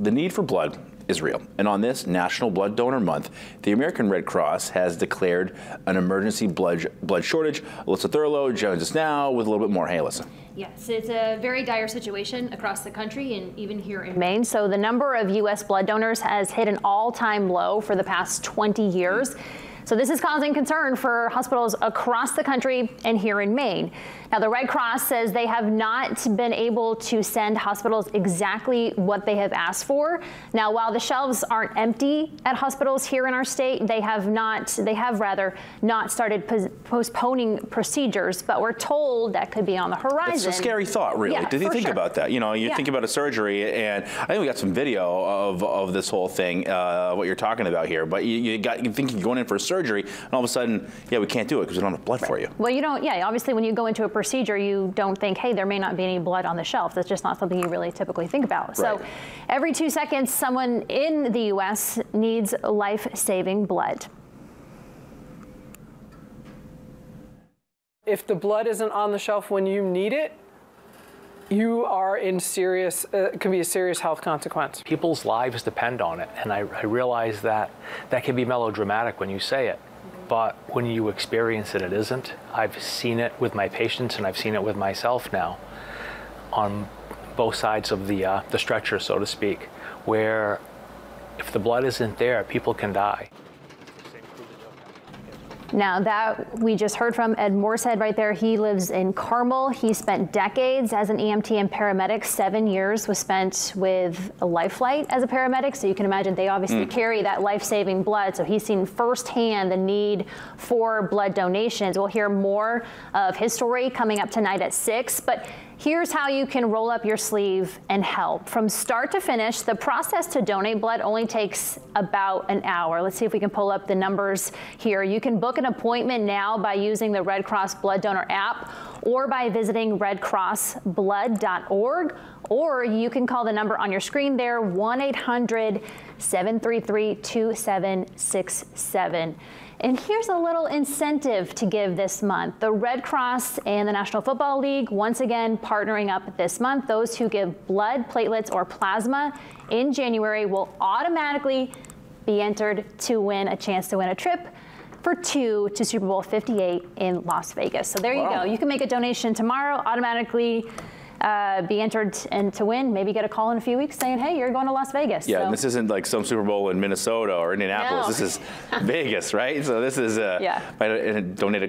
The need for blood is real. And on this National Blood Donor Month, the American Red Cross has declared an emergency blood, blood shortage. Alyssa Thurlow joins us now with a little bit more. Hey, Alyssa. Yes, it's a very dire situation across the country and even here in Maine. So the number of U.S. blood donors has hit an all-time low for the past 20 years. So this is causing concern for hospitals across the country and here in Maine. Now, the Red Cross says they have not been able to send hospitals exactly what they have asked for. Now, while the shelves aren't empty at hospitals here in our state, they have not, they have rather not started postponing procedures, but we're told that could be on the horizon. It's a scary thought, really. Yeah, Did you think sure. about that? You know, you yeah. think about a surgery, and I think we got some video of, of this whole thing, uh, what you're talking about here, but you, you got you think you're going in for surgery, and all of a sudden, yeah, we can't do it because we don't have blood right. for you. Well, you don't, yeah, obviously when you go into a procedure, you don't think, hey, there may not be any blood on the shelf. That's just not something you really typically think about. Right. So every two seconds, someone in the U.S. needs life-saving blood. If the blood isn't on the shelf when you need it, you are in serious, uh, can be a serious health consequence. People's lives depend on it, and I, I realize that that can be melodramatic when you say it but when you experience it, it isn't. I've seen it with my patients and I've seen it with myself now on both sides of the, uh, the stretcher, so to speak, where if the blood isn't there, people can die. Now that we just heard from Ed Morsehead right there, he lives in Carmel. He spent decades as an EMT and paramedic. Seven years was spent with a life flight as a paramedic. So you can imagine they obviously mm. carry that life-saving blood. So he's seen firsthand the need for blood donations. We'll hear more of his story coming up tonight at six. But Here's how you can roll up your sleeve and help. From start to finish, the process to donate blood only takes about an hour. Let's see if we can pull up the numbers here. You can book an appointment now by using the Red Cross Blood Donor app or by visiting redcrossblood.org or you can call the number on your screen there 1-800-733-2767. And here's a little incentive to give this month. The Red Cross and the National Football League once again partnering up this month. Those who give blood, platelets, or plasma in January will automatically be entered to win a chance to win a trip for two to Super Bowl 58 in Las Vegas. So there wow. you go. You can make a donation tomorrow, automatically uh, be entered and to win. Maybe get a call in a few weeks saying, "Hey, you're going to Las Vegas." Yeah, so. and this isn't like some Super Bowl in Minnesota or Indianapolis. No. This is Vegas, right? So this is uh, yeah. donate a